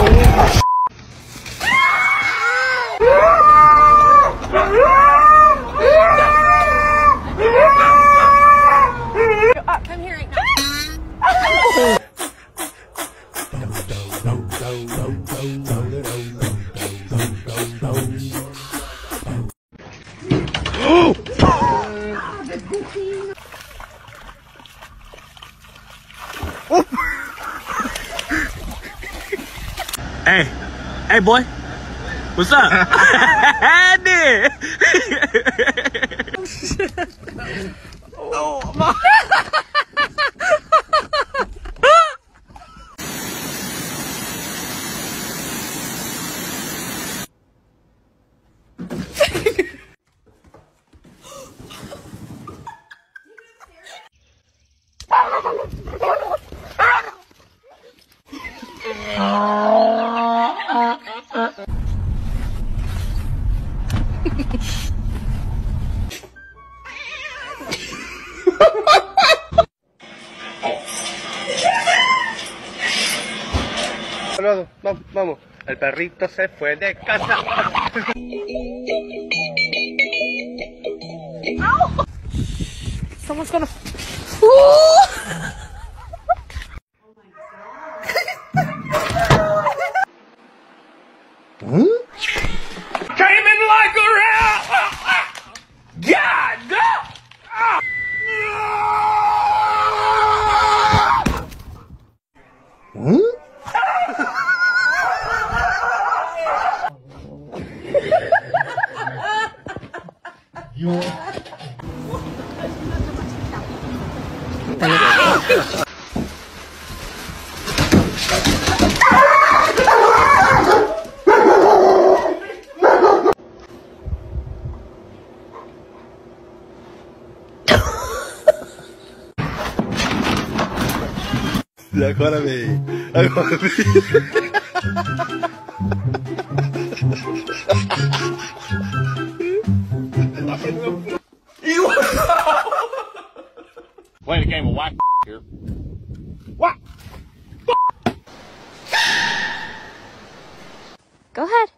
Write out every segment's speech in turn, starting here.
Oh, Hey, hey, boy. What's up? Andy. oh my. Vamos, vamos, vamos. El perrito se fue de casa. Someone's gonna. Came 嗯？哈哈 Agora vem. Agora vem. Playing a game of whack here. What? Go ahead.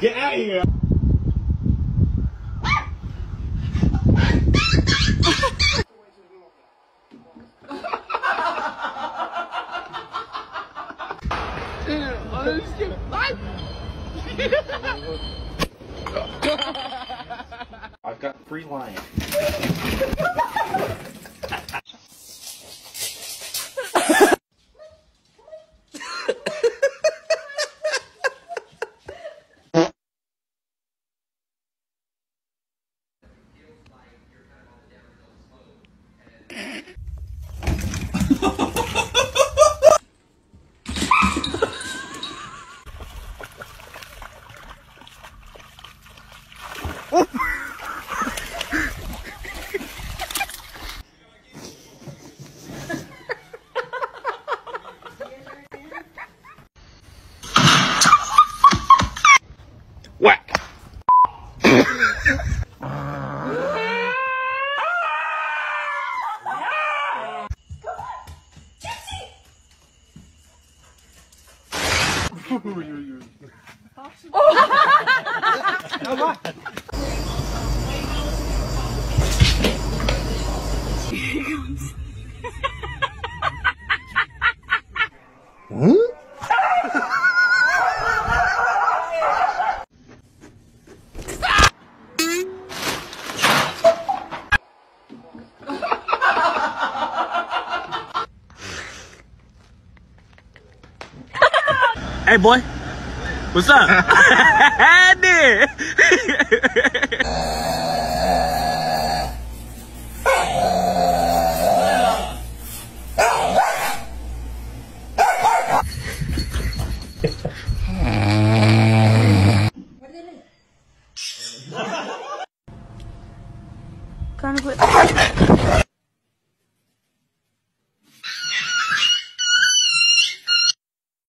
Get out of here. I've got free lion. Whack. Moms. Hey, boy. What's up? Dude. Kind of.